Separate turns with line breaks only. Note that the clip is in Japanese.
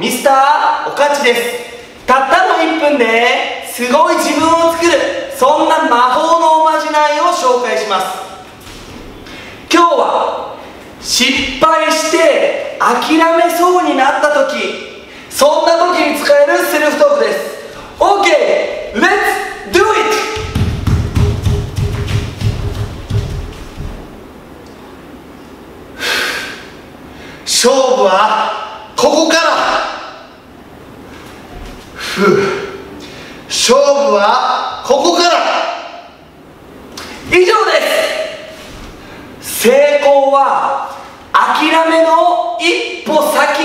ミスターおかちですたったの1分ですごい自分を作るそんな魔法のおまじないを紹介します今日は失敗して諦めそうになった時そんな時に使えるセルフトークです OK! Let's do it!
勝負はここから勝負はここから。
以上です。成功は諦めの一歩先。